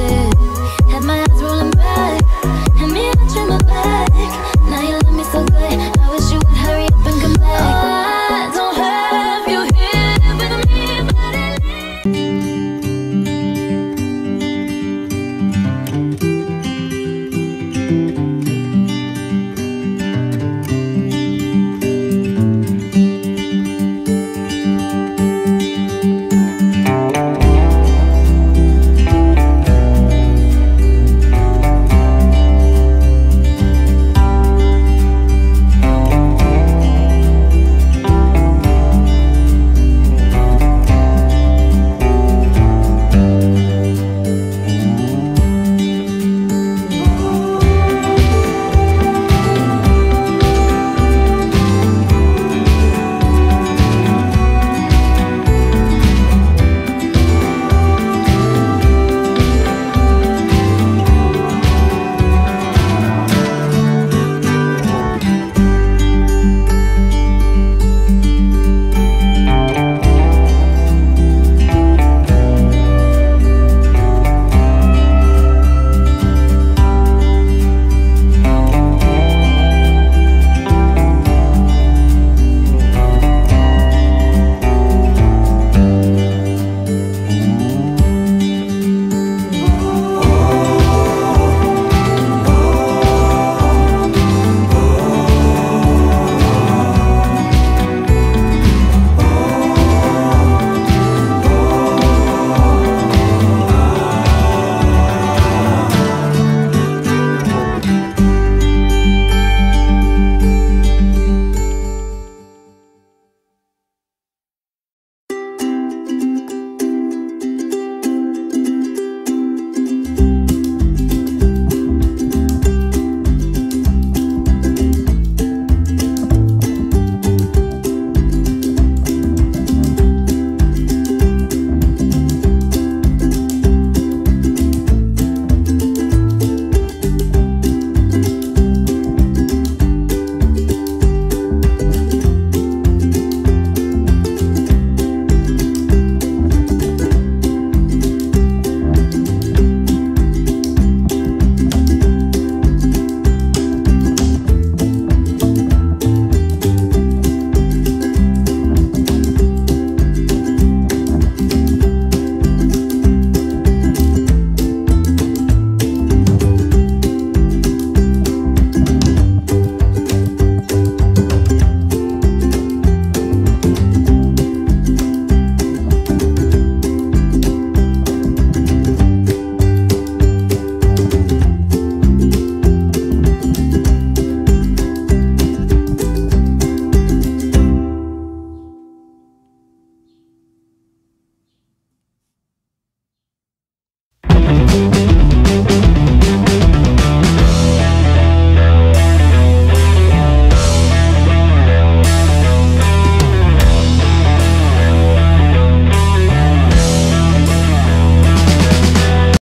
this